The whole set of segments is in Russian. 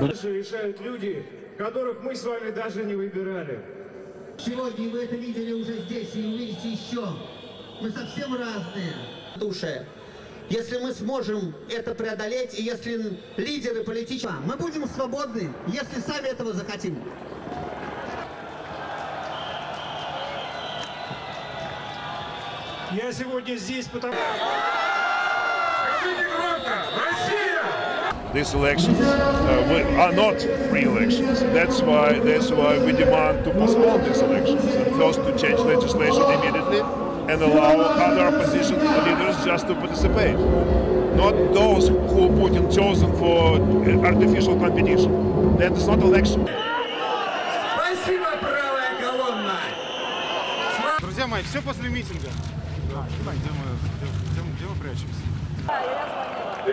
Дальше решают люди, которых мы с вами даже не выбирали. Сегодня вы это видели уже здесь и увидите еще. Мы совсем разные. Душе. Если мы сможем это преодолеть, и если лидеры политические, мы будем свободны, если сами этого захотим. Я сегодня здесь потому... These elections uh, we- are not free elections. That's why that's why we demand to postpone these elections and first to change legislation immediately and allow other opposition leaders just to participate, not those who Putin chosen for uh, artificial competition. That is not election. Спасибо, правая колонна! Друзья мои, все после митинга. Да, где мы, где где мы- где мы прячемся? Мы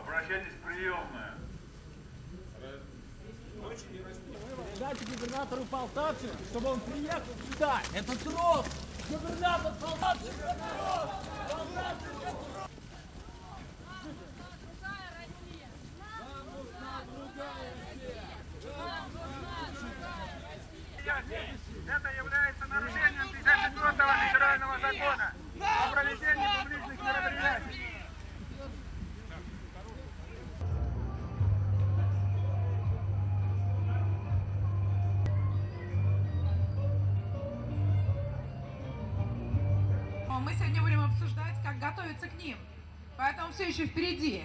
Обращайтесь в приемную. Дайте губернатору Полтавщины, чтобы он приехал сюда. Это трос. Губернатор Полтавщины, это трос. Полтавщина, это трос. Мы сегодня будем обсуждать, как готовиться к ним. Поэтому все еще впереди.